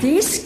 this